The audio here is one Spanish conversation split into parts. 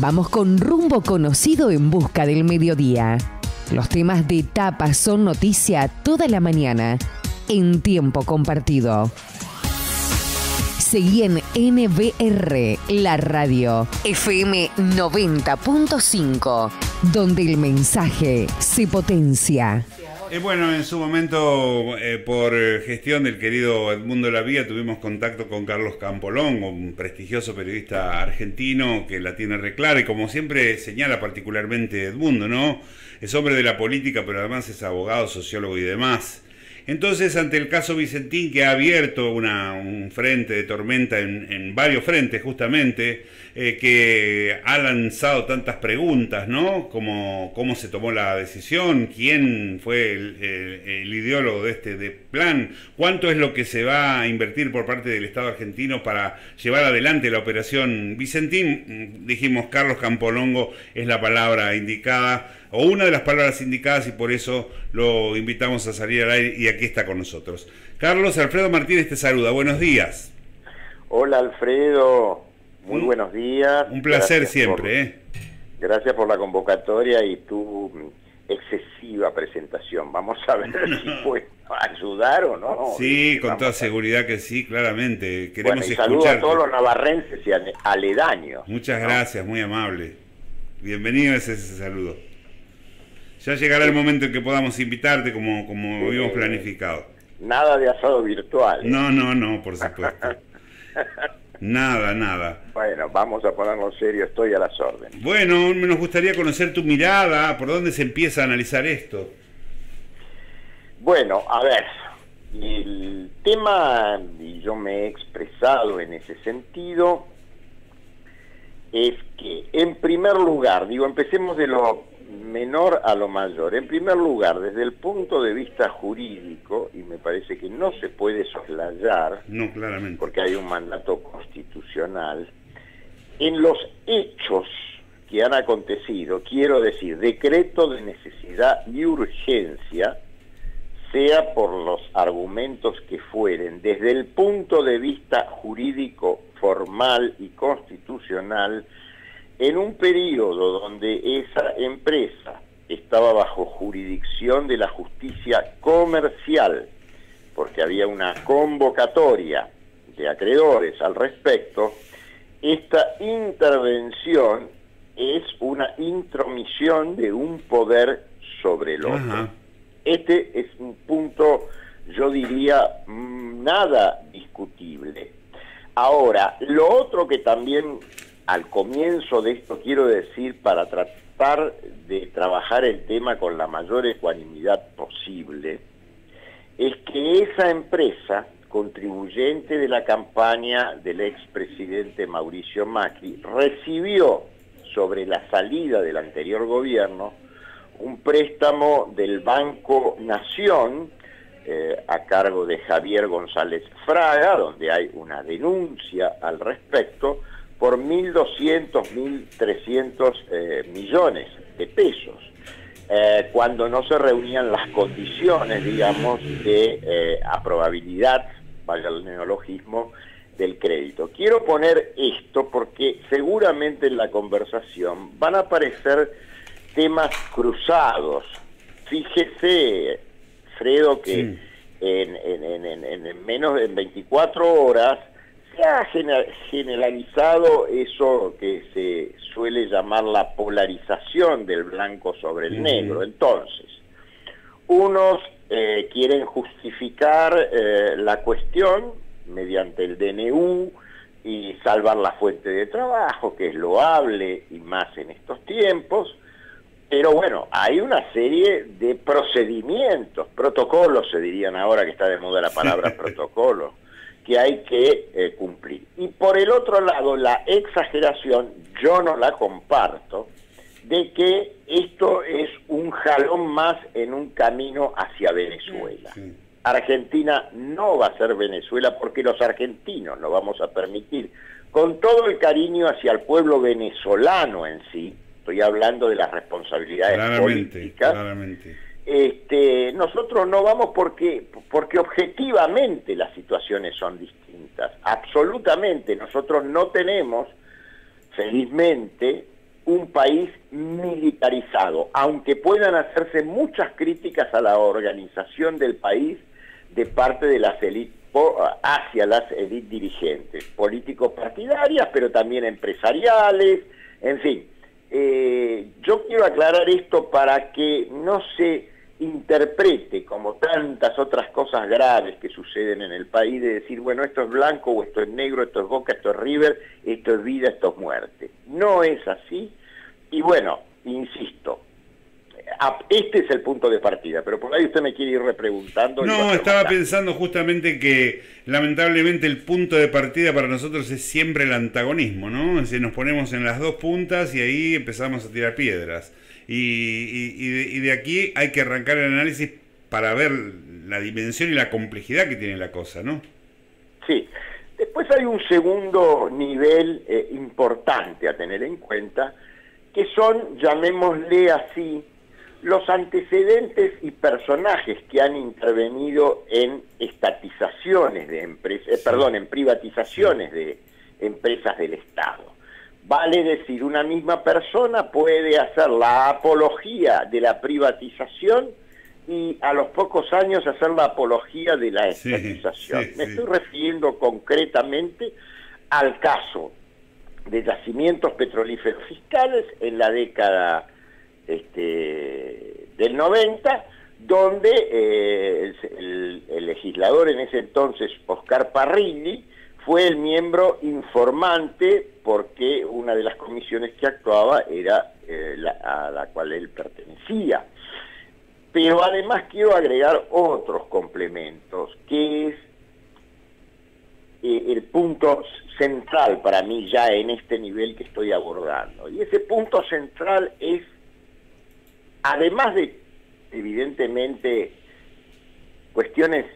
Vamos con rumbo conocido en busca del mediodía. Los temas de tapa son noticia toda la mañana, en tiempo compartido. Seguí en NBR, la radio, FM 90.5, donde el mensaje se potencia. Eh, bueno, en su momento, eh, por gestión del querido Edmundo Lavía, tuvimos contacto con Carlos Campolón, un prestigioso periodista argentino que la tiene reclara y como siempre señala particularmente Edmundo, ¿no? Es hombre de la política, pero además es abogado, sociólogo y demás. Entonces, ante el caso Vicentín, que ha abierto una, un frente de tormenta en, varios frentes, justamente, eh, que ha lanzado tantas preguntas, ¿no? Como cómo se tomó la decisión, quién fue el, ideólogo de este plan, cuánto es lo que se va a invertir por parte del Estado argentino para llevar adelante la operación Vicentín. Dijimos, Carlos Campolongo es la palabra indicada o una de las palabras indicadas y por eso lo invitamos a salir al aire y aquí está con nosotros. Carlos Alfredo Martínez te saluda, buenos días. Hola Alfredo, muy buenos días. Un placer siempre. ¿eh? Gracias por la convocatoria y tu excesiva presentación. Vamos a ver si puede ayudar o no. Sí, con toda seguridad que sí, claramente. Queremos bueno, y saludo a todos los navarrenses y aledaños. Muchas gracias, muy amable. Bienvenido ese saludo. Ya llegará el momento en que podamos invitarte como, como habíamos planificado. Nada de asado virtual. No, no, no, por supuesto. nada, nada. Bueno, vamos a ponerlo serio, estoy a las órdenes. Bueno, nos gustaría conocer tu mirada, por dónde se empieza a analizar esto. Bueno, a ver, el tema, y yo me he expresado en ese sentido, es que en primer lugar, digo, empecemos de lo menor a lo mayor. En primer lugar, desde el punto de vista jurídico, y me parece que no se puede soslayar, no, claramente. porque hay un mandato constitucional, en los hechos que han acontecido, quiero decir, decreto de necesidad y urgencia, sea por los argumentos que fueren, desde el punto de vista jurídico, formal y constitucional, en un periodo donde esa empresa estaba bajo jurisdicción de la justicia comercial, porque había una convocatoria de acreedores al respecto, esta intervención es una intromisión de un poder sobre el otro. Este es un punto, yo diría, mm, nada discutible. Ahora, lo otro que también al comienzo de esto quiero decir para tratar de trabajar el tema con la mayor ecuanimidad posible, es que esa empresa, contribuyente de la campaña del expresidente Mauricio Macri, recibió sobre la salida del anterior gobierno un préstamo del Banco Nación eh, a cargo de Javier González Fraga, donde hay una denuncia al respecto, por 1.200, 1.300 eh, millones de pesos, eh, cuando no se reunían las condiciones, digamos, de eh, aprobabilidad, vaya el neologismo, del crédito. Quiero poner esto porque seguramente en la conversación van a aparecer temas cruzados. Fíjese, Fredo, que en, en, menos de 24 horas se ha generalizado eso que se suele llamar la polarización del blanco sobre el negro. Entonces, unos eh, quieren justificar eh, la cuestión mediante el DNU y salvar la fuente de trabajo, que es loable y más en estos tiempos, pero bueno, hay una serie de procedimientos, protocolos se dirían ahora que está de moda la palabra protocolo, que hay que eh, cumplir. Y por el otro lado, la exageración, yo no la comparto, de que esto es un jalón más en un camino hacia Venezuela. Argentina no va a ser Venezuela porque los argentinos lo vamos a permitir, con todo el cariño hacia el pueblo venezolano en sí, estoy hablando de las responsabilidades políticas, este, nosotros no vamos porque, porque objetivamente las situaciones son distintas, absolutamente. Nosotros no tenemos, felizmente, un país militarizado, aunque puedan hacerse muchas críticas a la organización del país de parte de las élites hacia las élites dirigentes, políticos partidarias, pero también empresariales, en fin. Eh, yo quiero aclarar esto para que no se interprete como tantas otras cosas graves que suceden en el país de decir, bueno, esto es blanco o esto es negro, esto es Boca, esto es River, esto es vida, esto es muerte. No es así. Y bueno, insisto, este es el punto de partida, pero por ahí usted me quiere ir repreguntando. No, estaba pensando justamente que lamentablemente el punto de partida para nosotros es siempre el antagonismo, ¿no? Es nos ponemos en las dos puntas y ahí empezamos a tirar piedras. Y, de, aquí hay que arrancar el análisis para ver la dimensión y la complejidad que tiene la cosa, ¿no? Sí. Después hay un segundo nivel eh, importante a tener en cuenta, que son, llamémosle así, los antecedentes y personajes que han intervenido en estatizaciones de empresas, eh, perdón, en privatizaciones de empresas del Estado. Vale decir, una misma persona puede hacer la apología de la privatización y a los pocos años hacer la apología de la estatización. Me estoy refiriendo concretamente al caso de yacimientos petrolíferos fiscales en la década este, del 90, donde eh, el, legislador en ese entonces, Oscar Parrilli, fue el miembro informante porque una de las comisiones que actuaba era eh, a la cual él pertenecía. Pero además quiero agregar otros complementos, que es eh, el punto central para mí ya en este nivel que estoy abordando. Y ese punto central es, además de, evidentemente, cuestiones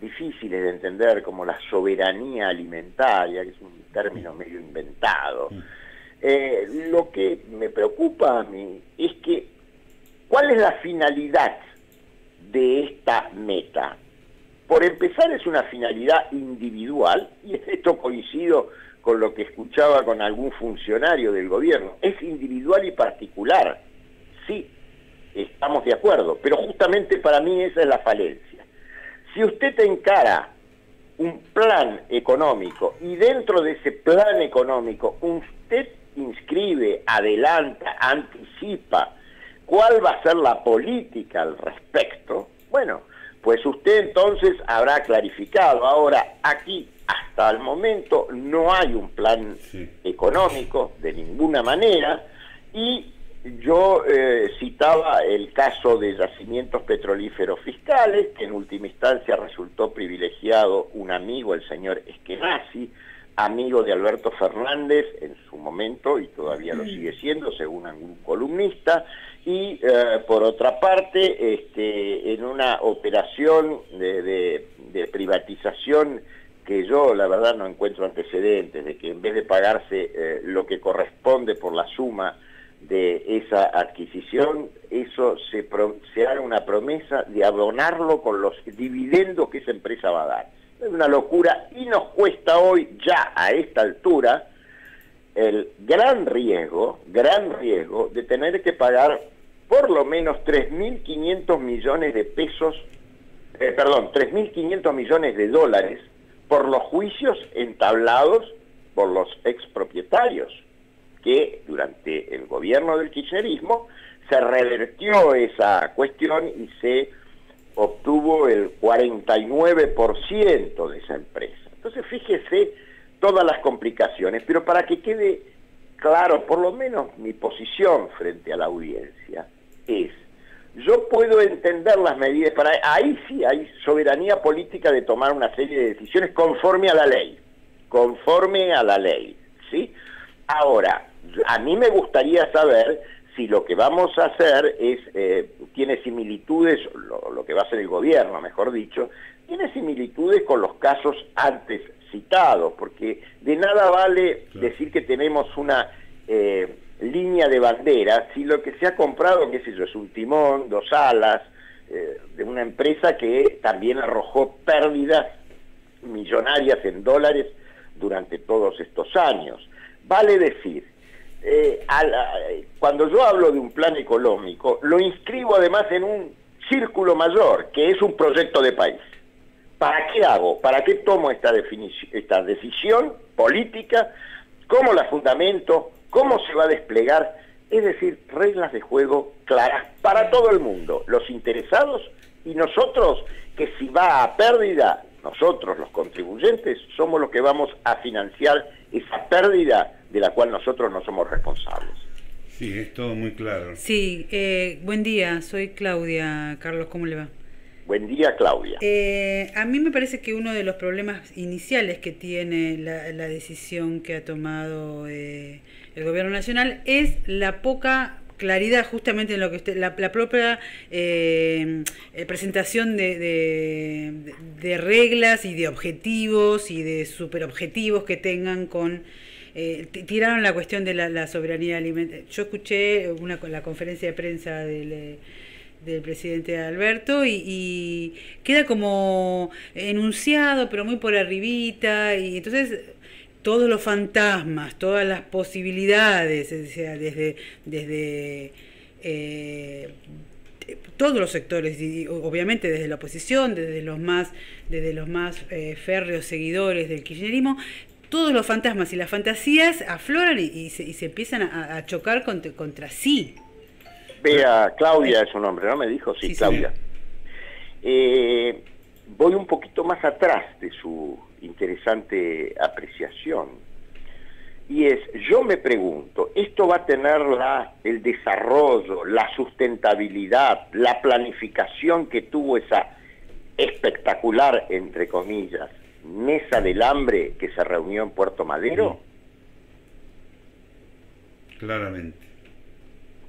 difíciles de entender como la soberanía alimentaria, que es un término medio inventado. Eh, lo que me preocupa a mí es que, ¿cuál es la finalidad de esta meta? Por empezar es una finalidad individual, y esto coincido con lo que escuchaba con algún funcionario del gobierno, es individual y particular, sí, estamos de acuerdo, pero justamente para mí esa es la falencia. Si usted te encara un plan económico y dentro de ese plan económico usted inscribe, adelanta, anticipa cuál va a ser la política al respecto, bueno, pues usted entonces habrá clarificado. Ahora, aquí hasta el momento no hay un plan económico de ninguna manera y yo eh, citaba el caso de yacimientos petrolíferos fiscales, que en última instancia resultó privilegiado un amigo, el señor Eskenazi, amigo de Alberto Fernández en su momento, y todavía lo sigue siendo, según algún columnista, y eh, por otra parte, este, en una operación de, privatización que yo la verdad no encuentro antecedentes, de que en vez de pagarse eh, lo que corresponde por la suma de esa adquisición, eso se, se haga una promesa de abonarlo con los dividendos que esa empresa va a dar. Es una locura y nos cuesta hoy, ya a esta altura, el gran riesgo, gran riesgo de tener que pagar por lo menos 3.500 millones de pesos, eh, perdón, 3.500 millones de dólares por los juicios entablados por los expropietarios que durante el gobierno del kirchnerismo se revertió esa cuestión y se obtuvo el 49% de esa empresa. Entonces fíjese todas las complicaciones, pero para que quede claro, por lo menos mi posición frente a la audiencia es, yo puedo entender las medidas, para ahí sí hay soberanía política de tomar una serie de decisiones conforme a la ley, conforme a la ley, ¿sí? Ahora, a mí me gustaría saber si lo que vamos a hacer es eh, tiene similitudes, lo, que va a hacer el gobierno, mejor dicho, tiene similitudes con los casos antes citados, porque de nada vale decir que tenemos una eh, línea de bandera si lo que se ha comprado, qué sé yo, es un timón, dos alas, eh, de una empresa que también arrojó pérdidas millonarias en dólares durante todos estos años. Vale decir, eh, cuando yo hablo de un plan económico, lo inscribo además en un círculo mayor, que es un proyecto de país. ¿Para qué hago? ¿Para qué tomo esta, esta decisión política? ¿Cómo la fundamento? ¿Cómo se va a desplegar? Es decir, reglas de juego claras para todo el mundo, los interesados y nosotros, que si va a pérdida, nosotros los contribuyentes somos los que vamos a financiar esa pérdida de la cual nosotros no somos responsables. Sí, es todo muy claro. Sí, eh, buen día, soy Claudia. Carlos, ¿cómo le va? Buen día, Claudia. Eh, a mí me parece que uno de los problemas iniciales que tiene la, decisión que ha tomado eh, el Gobierno Nacional es la poca claridad justamente en lo que usted, la, propia eh, eh, presentación de, de, reglas y de objetivos y de superobjetivos que tengan con eh, tiraron la cuestión de la, soberanía alimentaria. Yo escuché una la conferencia de prensa del, del presidente Alberto y, y, queda como enunciado, pero muy por arribita, y entonces todos los fantasmas, todas las posibilidades, sea, desde, desde eh, todos los sectores, y obviamente desde la oposición, desde los más, desde los más eh, férreos seguidores del kirchnerismo, todos los fantasmas y las fantasías afloran y, se, empiezan a, chocar contra, sí. Vea, Claudia es su nombre, ¿no? Me dijo, sí, Claudia. Eh, voy un poquito más atrás de su interesante apreciación. Y es, yo me pregunto, ¿esto va a tener la, el desarrollo, la sustentabilidad, la planificación que tuvo esa espectacular, entre comillas, mesa del hambre que se reunió en Puerto Madero? Claramente.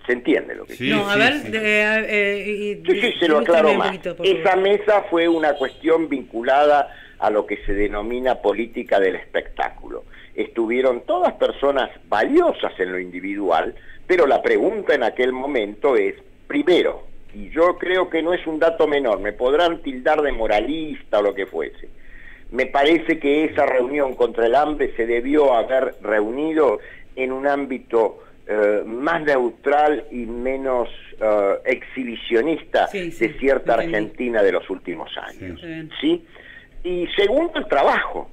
¿Se entiende lo que sí, No, a ver, eh, sí, sí, se lo aclaro más. Esa mesa fue una cuestión vinculada a lo que se denomina política del espectáculo. Estuvieron todas personas valiosas en lo individual, pero la pregunta en aquel momento es, primero, y yo creo que no es un dato menor, me podrán tildar de moralista o lo que fuese, me parece que esa reunión contra el hambre se debió haber reunido en un ámbito eh, más neutral y menos eh, exhibicionista de cierta Argentina de los últimos años. ¿sí? Y segundo, el trabajo.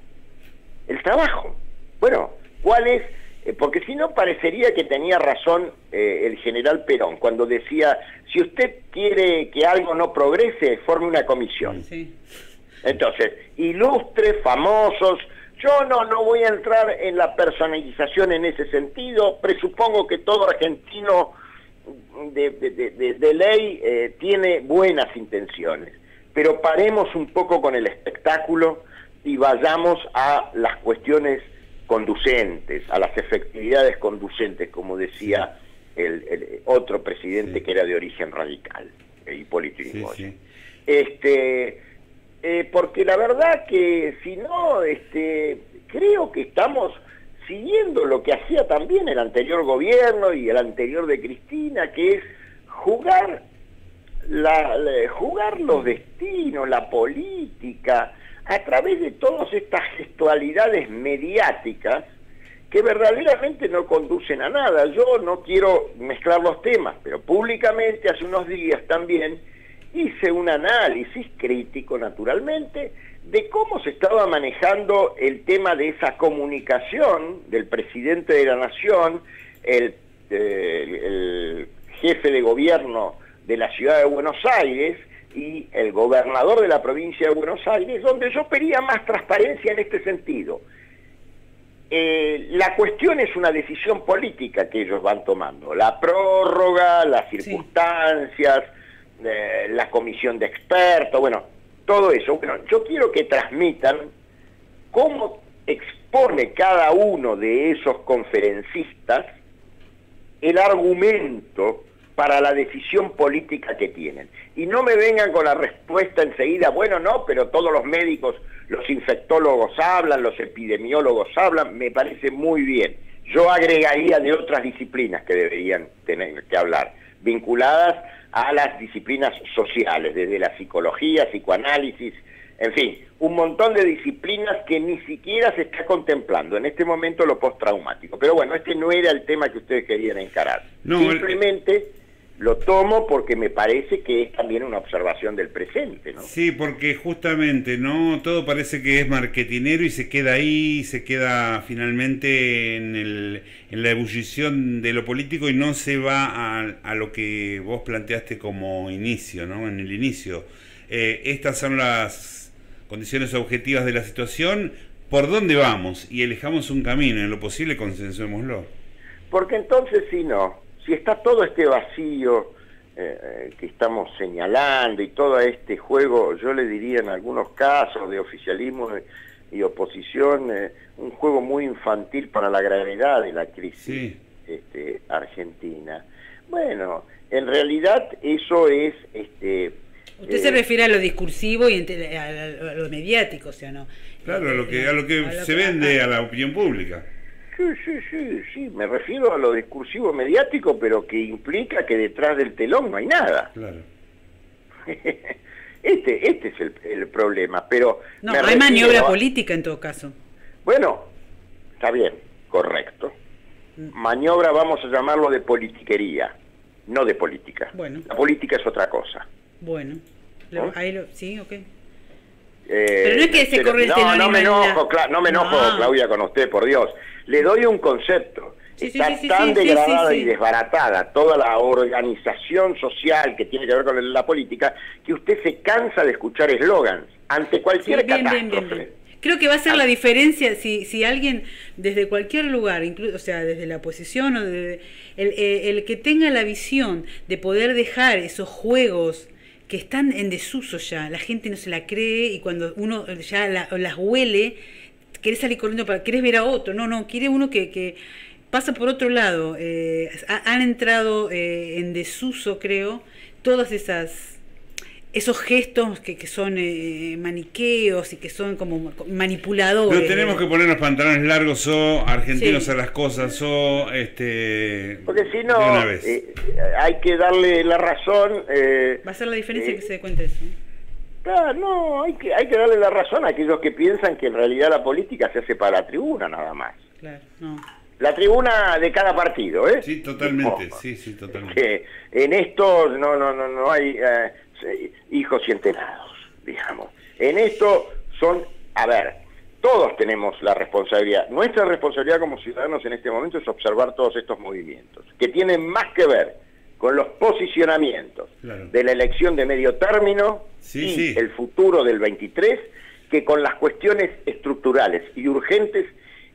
El trabajo. Bueno, ¿cuál es? Eh, porque si no, parecería que tenía razón eh, el general Perón cuando decía, si usted quiere que algo no progrese, forme una comisión. Entonces, ilustres, famosos, yo no, no voy a entrar en la personalización en ese sentido, presupongo que todo argentino de, de, ley eh, tiene buenas intenciones pero paremos un poco con el espectáculo y vayamos a las cuestiones conducentes, a las efectividades conducentes, como decía el, otro presidente que era de origen radical, Hipólito Yrigoyen. Este, eh, porque la verdad que si no, este, creo que estamos siguiendo lo que hacía también el anterior gobierno y el anterior de Cristina, que es jugar la, jugar los destinos, la política, a través de todas estas gestualidades mediáticas que verdaderamente no conducen a nada. Yo no quiero mezclar los temas, pero públicamente hace unos días también hice un análisis crítico, naturalmente, de cómo se estaba manejando el tema de esa comunicación del presidente de la Nación, el, eh, el jefe de gobierno de la ciudad de Buenos Aires y el gobernador de la provincia de Buenos Aires, donde yo pedía más transparencia en este sentido. Eh, la cuestión es una decisión política que ellos van tomando, la prórroga, las circunstancias, eh, la comisión de expertos, bueno, todo eso. Bueno, yo quiero que transmitan cómo expone cada uno de esos conferencistas el argumento para la decisión política que tienen. Y no me vengan con la respuesta enseguida, bueno, no, pero todos los médicos, los infectólogos hablan, los epidemiólogos hablan, me parece muy bien. Yo agregaría de otras disciplinas que deberían tener que hablar, vinculadas a las disciplinas sociales, desde la psicología, psicoanálisis, en fin, un montón de disciplinas que ni siquiera se está contemplando en este momento lo postraumático. Pero bueno, este no era el tema que ustedes querían encarar. Simplemente lo tomo porque me parece que es también una observación del presente, ¿no? Sí, porque justamente, ¿no? Todo parece que es marketinero y se queda ahí, se queda finalmente en, el, en la ebullición de lo político y no se va a, a lo que vos planteaste como inicio, ¿no? En el inicio. Eh, estas son las condiciones objetivas de la situación. ¿Por dónde vamos? Y elijamos un camino, en lo posible consensuémoslo. Porque entonces si no, si está todo este vacío eh, eh, que estamos señalando y todo este juego, yo le diría en algunos casos de oficialismo y oposición, eh, un juego muy infantil para la gravedad de la crisis este, argentina. Bueno, en realidad eso es... Este, Usted se refiere a lo discursivo y a lo mediático, o sea, ¿no? Claro, a lo que, a lo que se vende a la opinión pública. Sí, sí, sí, sí, me refiero a lo discursivo mediático, pero que implica que detrás del telón no hay nada. Claro. Este, este es el, problema, pero... No, hay maniobra política en todo caso. Bueno, está bien, correcto. Mm. Maniobra vamos a llamarlo de politiquería, no de política. Bueno. La política es otra cosa. Bueno, ahí lo, sí, ok. Eh, pero no es que se corre el no, no me enojo, no me enojo, Claudia, con usted, por Dios. Le doy un concepto. Está tan degradada y desbaratada toda la organización social que tiene que ver con la política que usted se cansa de escuchar eslogans ante cualquier catástrofe. Creo que va a ser la diferencia si, si alguien desde cualquier lugar, incluso, o sea, desde la oposición o el, eh, el que tenga la visión de poder dejar esos juegos que están en desuso ya, la gente no se la cree y cuando uno ya las huele, querés salir corriendo para, querés ver a otro, no, no, quiere uno que, que pasa por otro lado, eh, han entrado eh, en desuso, creo, todas esas esos gestos que, que son eh, maniqueos y que son como manipuladores. No tenemos que poner los pantalones largos o argentinos a las cosas o este. Porque si no, eh, hay que darle la razón. Eh, Va a ser la diferencia que se dé cuenta eso. Claro, no, hay que, hay que darle la razón a aquellos que piensan que en realidad la política se hace para la tribuna nada más. Claro, no. La tribuna de cada partido, ¿eh? Sí, totalmente, sí, sí, totalmente. Que en esto no, no, no, no hay eh, hijos y enterados, digamos. En esto son, a ver, todos tenemos la responsabilidad. Nuestra responsabilidad como ciudadanos en este momento es observar todos estos movimientos, que tienen más que ver con los posicionamientos de la elección de medio término y el futuro del 23, que con las cuestiones estructurales y urgentes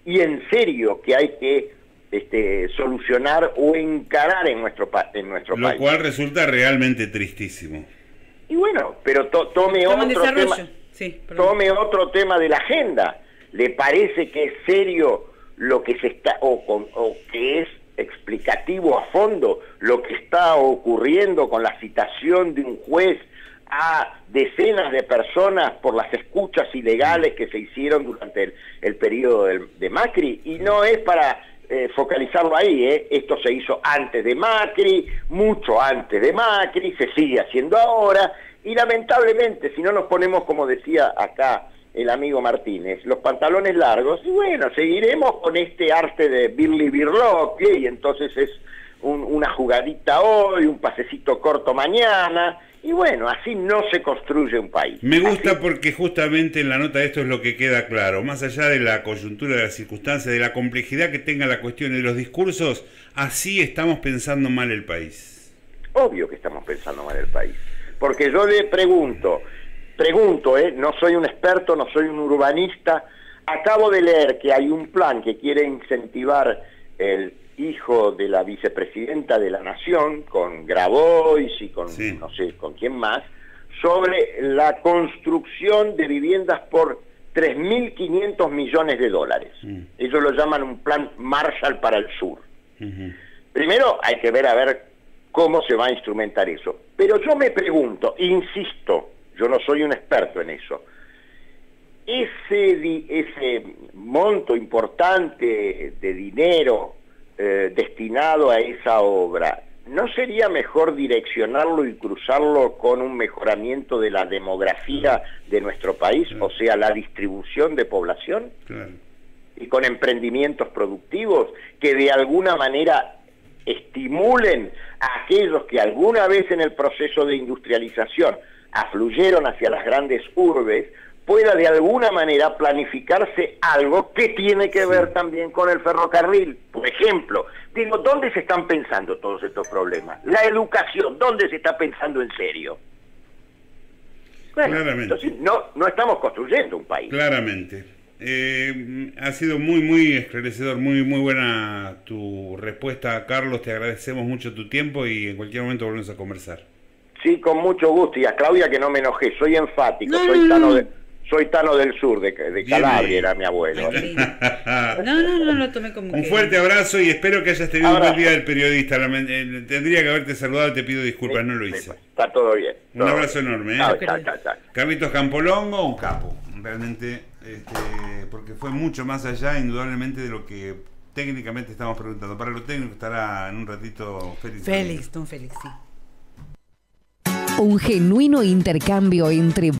y en serio que hay que este, solucionar o encarar en nuestro, en nuestro país. Lo cual resulta realmente tristísimo. Y bueno, pero tome otro tema, tome otro tema de la agenda. ¿Le parece que es serio lo que se está o, o que es explicativo a fondo lo que está ocurriendo con la citación de un juez a decenas de personas por las escuchas ilegales que se hicieron durante el, periodo de, Macri y no es para eh, focalizarlo ahí, ¿eh? esto se hizo antes de Macri, mucho antes de Macri, se sigue haciendo ahora, y lamentablemente si no nos ponemos, como decía acá el amigo Martínez, los pantalones largos, y bueno, seguiremos con este arte de Birli Birlock, y entonces es una jugadita hoy, un pasecito corto mañana, y bueno, así no se construye un país. Me gusta porque justamente en la nota de esto es lo que queda claro. Más allá de la coyuntura, de las circunstancias, de la complejidad que tenga la cuestión de los discursos, así estamos pensando mal el país. Obvio que estamos pensando mal el país. Porque yo le pregunto, pregunto, ¿eh? no soy un experto, no soy un urbanista, acabo de leer que hay un plan que quiere incentivar el hijo de la vicepresidenta de la Nación, con Grabois y con no sé con quién más, sobre la construcción de viviendas por 3.500 millones de dólares. Mm. Ellos lo llaman un plan Marshall para el sur. Primero hay que ver a ver cómo se va a instrumentar eso. Pero yo me pregunto, insisto, yo no soy un experto en eso, ese, ese monto importante de dinero eh, destinado a esa obra ¿no sería mejor direccionarlo y cruzarlo con un mejoramiento de la demografía de nuestro país, o sea, la distribución de población? Y con emprendimientos productivos que de alguna manera estimulen a aquellos que alguna vez en el proceso de industrialización afluyeron hacia las grandes urbes, pueda de alguna manera planificarse algo que tiene que ver también con el ferrocarril. Por ejemplo, digo, ¿dónde se están pensando todos estos problemas? La educación, ¿dónde se está pensando en serio? Claramente. Entonces, no, no estamos construyendo un país. Claramente. Eh, ha sido muy, muy esclarecedor, muy, muy buena tu respuesta, Carlos. Te agradecemos mucho tu tiempo y en cualquier momento volvemos a conversar. Sí, con mucho gusto. Y a Claudia que no me enojé, soy enfático, soy tano de soy Tano del Sur, de, de Calabria, era mi abuelo. no, no, no, no tomé como Un fuerte abrazo y espero que hayas tenido un buen día del periodista. Eh, tendría que haberte saludado, te pido disculpas, no lo hice. Está todo bien. Un abrazo enorme. ¿eh? Carlitos Campolongo, un capo, realmente, este, porque fue mucho más allá, indudablemente, de lo que técnicamente estamos preguntando. Para lo técnico estará en un ratito Félix. Félix, don Félix, sí. Un genuino intercambio entre